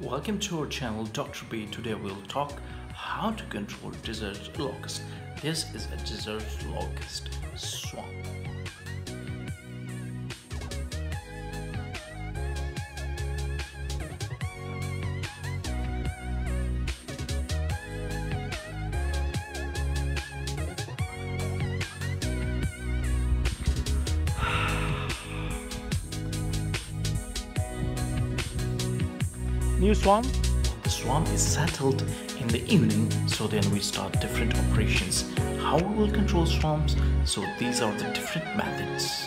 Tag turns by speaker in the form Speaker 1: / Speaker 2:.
Speaker 1: Welcome to our channel Dr. Bee. Today we'll talk how to control desert locust. This is a desert locust swarm.
Speaker 2: New swarm?
Speaker 1: The swarm is settled in the evening, so then we start different operations. How we will control swarms? So these are the different methods.